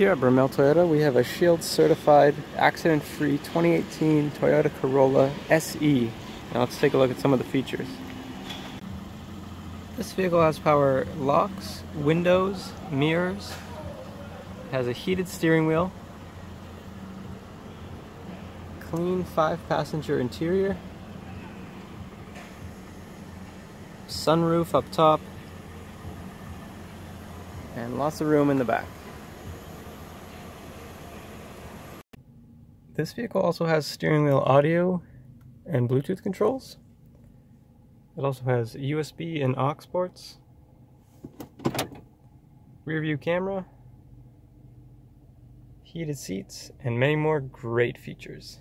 Here at Brimell Toyota, we have a Shield certified accident-free 2018 Toyota Corolla SE. Now let's take a look at some of the features. This vehicle has power locks, windows, mirrors, has a heated steering wheel, clean five passenger interior, sunroof up top, and lots of room in the back. This vehicle also has steering wheel audio and Bluetooth controls. It also has USB and aux ports, rear view camera, heated seats, and many more great features.